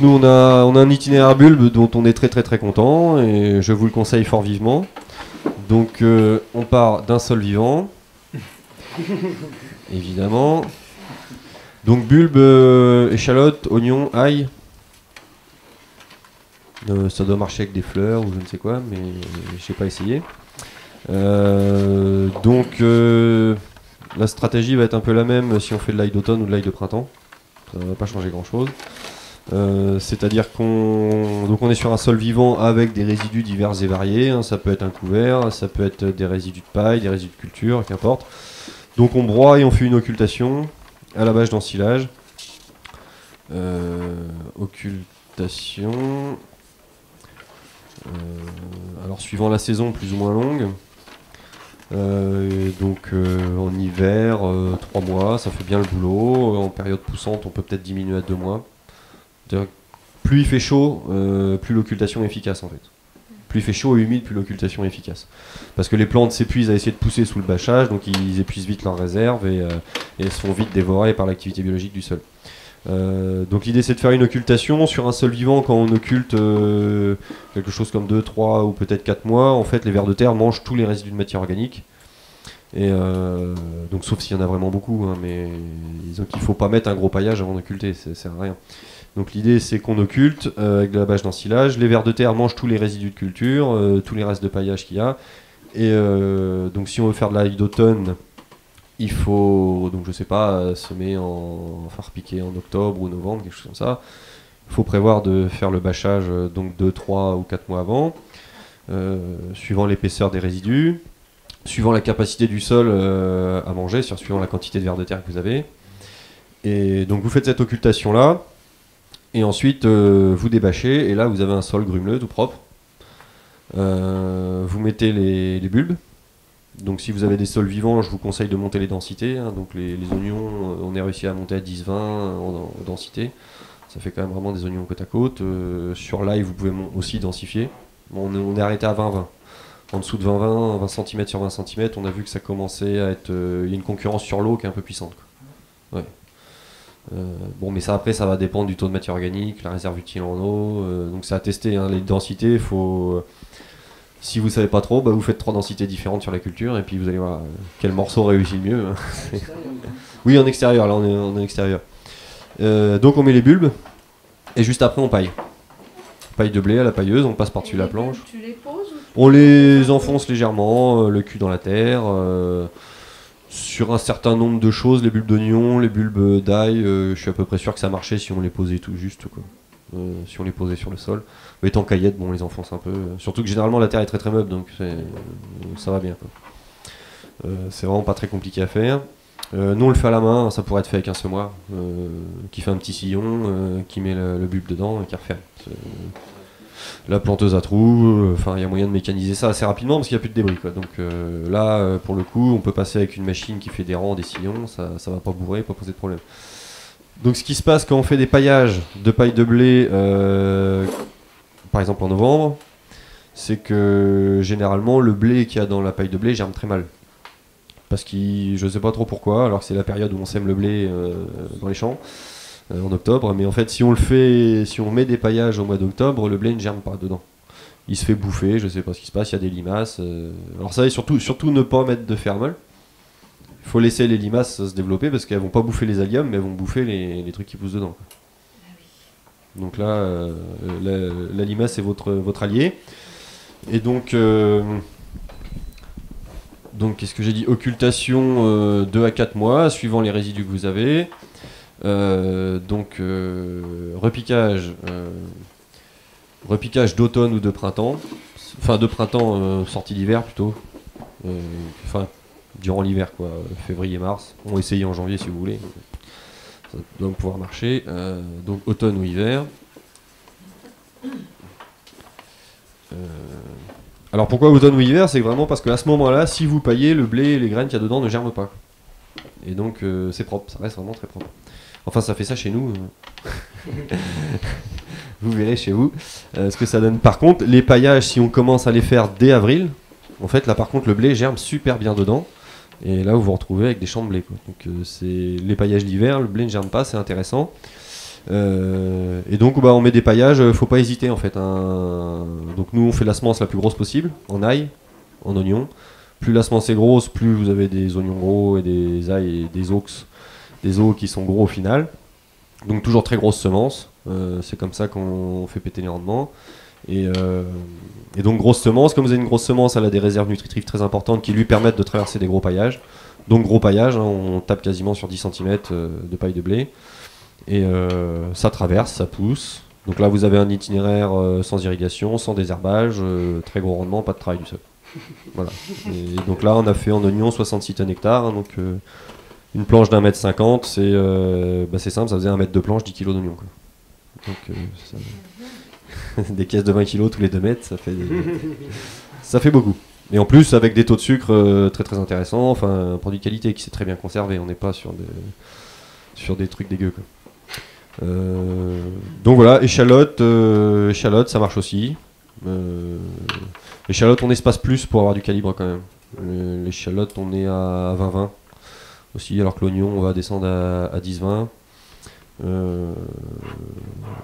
nous on a, un itinéraire bulbe dont on est très très très content et je vous le conseille fort vivement. Donc euh, on part d'un sol vivant, évidemment. Donc bulbe, euh, échalote, oignon, ail. Euh, ça doit marcher avec des fleurs ou je ne sais quoi, mais je n'ai pas essayé. Donc la stratégie va être un peu la même si on fait de l'ail d'automne ou de l'ail de printemps. Ça ne va pas changer grand chose. C'est-à-dire qu'on donc on est sur un sol vivant avec des résidus divers et variés. hein. Ça peut être un couvert, ça peut être des résidus de paille, des résidus de culture, qu'importe. Donc on broie et on fait une occultation à la bâche d'ensilage. Euh, occultation. Euh, alors suivant la saison plus ou moins longue. Euh, donc euh, en hiver, 3 mois, ça fait bien le boulot. En période poussante, on peut peut-être diminuer à 2 mois. Plus il fait chaud, euh, plus l'occultation est efficace en fait. Plus il fait chaud et humide, plus l'occultation est efficace. Parce que les plantes s'épuisent à essayer de pousser sous le bâchage, donc ils épuisent vite leurs réserves et, euh, et elles sont vite dévorées par l'activité biologique du sol. Euh, donc l'idée c'est de faire une occultation sur un sol vivant quand on occulte euh, quelque chose comme 2, 3 ou peut-être 4 mois. En fait les vers de terre mangent tous les résidus de matière organique. Et donc sauf s'il y en a vraiment beaucoup, hein, mais disons qu'il faut pas mettre un gros paillage avant d'occulter, ça sert à rien. Donc l'idée c'est qu'on occulte euh, avec de la bâche d'ensilage. Les vers de terre mangent tous les résidus de culture, euh, tous les restes de paillage qu'il y a. Et euh, donc si on veut faire de l'ail d'automne, il faut, donc je sais pas, semer en, piquer en octobre ou novembre, quelque chose comme ça. Il faut prévoir de faire le bâchage donc 2, 3 ou 4 mois avant, suivant l'épaisseur des résidus, suivant la capacité du sol à manger, suivant la quantité de vers de terre que vous avez. Et donc vous faites cette occultation là, et ensuite euh, vous débâchez, et là vous avez un sol grumeleux tout propre. Euh, vous mettez les, bulbes. Donc si vous avez des sols vivants, je vous conseille de monter les densités. hein. Donc les, oignons, euh, on est réussi à monter à 10-20 en, en densité. Ça fait quand même vraiment des oignons côte à côte. Sur l'ail, vous pouvez aussi densifier. On, est, arrêté à 20-20. En dessous de 20-20, 20 cm sur 20 cm, on a vu que ça commençait à être... Il y a une concurrence sur l'eau qui est un peu puissante. Ouais. Euh, bon, mais ça après, ça va dépendre du taux de matière organique, la réserve utile en eau. euh, donc c'est à tester. hein. Les densités, faut... Si vous savez pas trop, bah, vous faites trois densités différentes sur la culture et puis vous allez voir euh, quel morceau réussit le mieux. hein. oui, en extérieur, là on est en extérieur. Euh, donc on met les bulbes et juste après on paille. Paille de blé à la pailleuse, on passe par-dessus la planche. Tu les poses tu On les enfonce légèrement, euh, le cul dans la terre, euh, sur un certain nombre de choses, les bulbes d'oignon, les bulbes d'ail, euh, je suis à peu près sûr que ça marchait si on les posait tout juste, quoi. Euh, si on les posait sur le sol. Mais étant caillette, bon, on les enfonce un peu. euh, surtout que généralement la terre est très très meuble, donc ça va bien. c'est vraiment pas très compliqué à faire. Nous on le fait à la main, ça pourrait être fait avec un semoir qui fait un petit sillon, qui met le, le bulbe dedans et qui referme. La planteuse à trous, euh, enfin il y a moyen de mécaniser ça assez rapidement parce qu'il n'y a plus de débris. Donc euh, là euh, pour le coup on peut passer avec une machine qui fait des rangs, des sillons, ça, ça va pas bourrer, pas poser de problème. Donc ce qui se passe quand on fait des paillages de paille de blé, par exemple en novembre, c'est que généralement le blé qu'il y a dans la paille de blé germe très mal. Parce que je sais pas trop pourquoi, alors que c'est la période où on sème le blé dans les champs en octobre, mais en fait si on le fait, si on met des paillages au mois d'octobre, le blé ne germe pas dedans. Il se fait bouffer, je sais pas ce qui se passe, il y a des limaces. euh, Alors ça et surtout, surtout ne pas mettre de fermol. Il faut laisser les limaces se développer parce qu'elles vont pas bouffer les alliums, mais elles vont bouffer les, trucs qui poussent dedans. Donc là, euh, la, limace est votre, votre allié. Et donc, euh, donc qu'est-ce que j'ai dit? Occultation 2 à 4 mois, suivant les résidus que vous avez. Euh, donc, euh, repiquage, euh, repiquage d'automne ou de printemps. Enfin, de printemps, sortie d'hiver plutôt. Enfin, durant l'hiver, quoi. Février-mars. On va essayer en janvier si vous voulez. Ça doit pouvoir marcher. Donc, automne ou hiver. Alors pourquoi automne ou hiver? C'est vraiment parce qu'à ce moment-là, si vous paillez, le blé et les graines qu'il y a dedans ne germent pas. Et donc c'est propre, ça reste vraiment très propre. Enfin ça fait ça chez nous. euh. vous verrez chez vous euh, ce que ça donne. Par contre, les paillages, si on commence à les faire dès avril, en fait là par contre le blé germe super bien dedans. Et là vous vous retrouvez avec des champs de blé. Donc euh, c'est les paillages d'hiver, le blé ne germe pas, c'est intéressant. Et donc bah, on met des paillages, faut pas hésiter en fait. hein. Donc nous on fait la semence la plus grosse possible, en ail, en oignon. Plus la semence est grosse, plus vous avez des oignons gros et des ails et des aux, des os qui sont gros au final. Donc toujours très grosse semence. Euh, c'est comme ça qu'on fait péter les rendements. Et, euh, donc grosse semence, comme vous avez une grosse semence, elle a des réserves nutritives très importantes qui lui permettent de traverser des gros paillages. Donc gros paillage, hein, on tape quasiment sur 10 cm de paille de blé. Et euh, ça traverse, ça pousse. Donc là vous avez un itinéraire euh, sans irrigation, sans désherbage, euh, très gros rendement, pas de travail du sol. Voilà. Et donc là on a fait en oignon 66 tonnes hectares, hein, donc euh, une planche d'un mètre cinquante, c'est euh, bah, c'est simple, ça faisait un mètre de planche, 10 kg d'oignon. quoi. Donc euh, ça- des caisses de 20 kg tous les 2 mètres, ça fait, des- ça fait beaucoup. Et en plus avec des taux de sucre euh, très très intéressants, enfin un produit de qualité qui s'est très bien conservé, on n'est pas sur des, sur des trucs dégueux. Quoi. Euh, donc voilà, échalote, euh, échalote, ça marche aussi. Euh, échalote, on espace plus pour avoir du calibre quand même. L'échalote, on est à 20-20 aussi, alors que l'oignon, on va descendre à, à 10-20. Euh,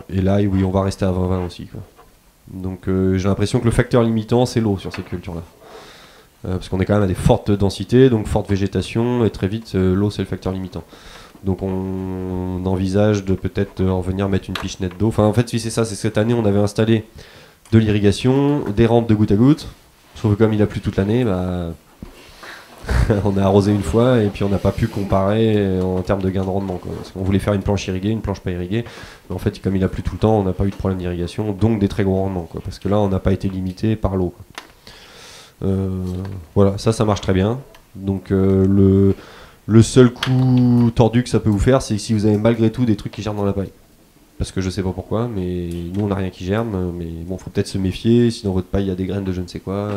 et là, oui, on va rester à 20-20 aussi. quoi. Donc euh, j'ai l'impression que le facteur limitant, c'est l'eau sur ces cultures-là. Euh, parce qu'on est quand même à des fortes densités, donc forte végétation, et très vite, l'eau, c'est le facteur limitant. Donc on, envisage de peut-être en venir mettre une pichenette d'eau. Enfin en fait oui, c'est ça, c'est cette année on avait installé de l'irrigation, des rampes de goutte à goutte. Sauf que comme il a plu toute l'année, bah, on a arrosé une fois et puis on n'a pas pu comparer euh, en termes de gain de rendement. Quoi. Parce qu'on voulait faire une planche irriguée, une planche pas irriguée. Mais en fait comme il a plu tout le temps, on n'a pas eu de problème d'irrigation, donc des très gros rendements. Parce que là on n'a pas été limité par l'eau. Euh, voilà, ça ça marche très bien. Donc euh, le... Seul coup tordu que ça peut vous faire, c'est si vous avez malgré tout des trucs qui germent dans la paille. Parce que je sais pas pourquoi, mais nous on n'a rien qui germe, mais bon, faut peut-être se méfier, si dans votre paille il y a des graines de je ne sais quoi.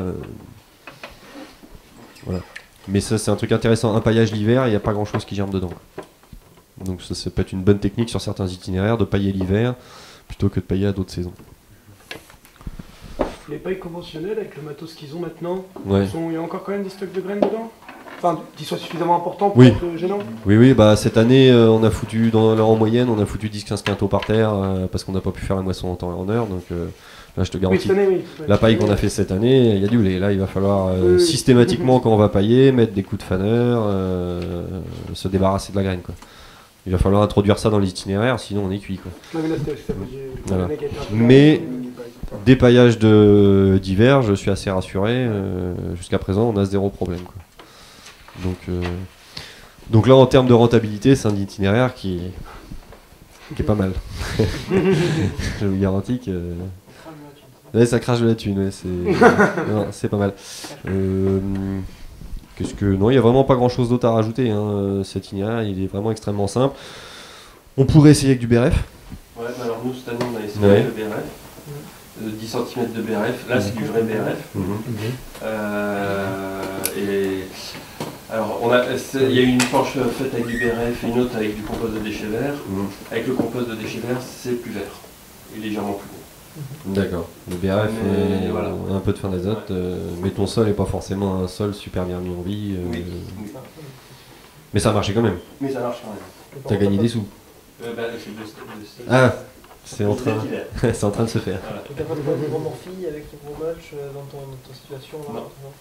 Voilà. Mais ça c'est un truc intéressant, un paillage l'hiver, il n'y a pas grand chose qui germe dedans. Donc ça, ça peut être une bonne technique sur certains itinéraires de pailler l'hiver plutôt que de pailler à d'autres saisons. Les pailles conventionnelles avec le matos qu'ils ont maintenant, Ouais. sont- il y a encore quand même des stocks de graines dedans? Enfin, qui soient suffisamment importants pour Oui. être gênants? Oui, oui, bah cette année, euh, on a foutu, dans en moyenne, on a foutu 10-15 quintaux par terre euh, parce qu'on n'a pas pu faire la moisson en temps et en heure. Donc euh, là, je te garantis. année, oui. La paille qu'on a fait cette année, il y a du lait. Là, il va falloir euh, systématiquement, quand on va pailler, mettre des coups de faneur, euh, se débarrasser de la graine. Quoi. Il va falloir introduire ça dans l'itinéraire, sinon on est cuit. Quoi. Mais Voilà. paille. Dépaillage de- d'hiver, je suis assez rassuré. euh, Jusqu'à présent, on a zéro problème. Quoi. Donc, donc là, en termes de rentabilité, c'est un itinéraire qui, qui est pas mal. je vous garantis que. Ouais, ça crache de la thune, ouais, c'est pas mal. Euh, Qu'est-ce que non, il y a vraiment pas grand-chose d'autre à rajouter. Hein. euh, Cet itinéraire, il est vraiment extrêmement simple. On pourrait essayer avec du BRF. Ouais, mais alors nous cette année on a essayé Ouais. le BRF, euh, 10 cm de BRF, là c'est du vrai BRF. Euh, et alors on a, c'est- il y a eu une planche faite avec du BRF et une autre avec du compost de déchets verts. Mhm. Avec le compost de déchets verts c'est plus vert et légèrement plus gros. D'accord. Le BRF, Mais euh, voilà. un peu de fin d'azote, euh, mais ton sol n'est pas forcément un sol super bien mis en vie. euh, Oui, oui. Mais ça a marché quand même. Mais ça marche quand même. T'as gagné des sous. Euh, bah, c'est de- de- de- Ah, c'est en train, c'est en train de se faire. Voilà. T'as pas de gros morphie avec le gros match dans ton, dans ta situation là Non. maintenant,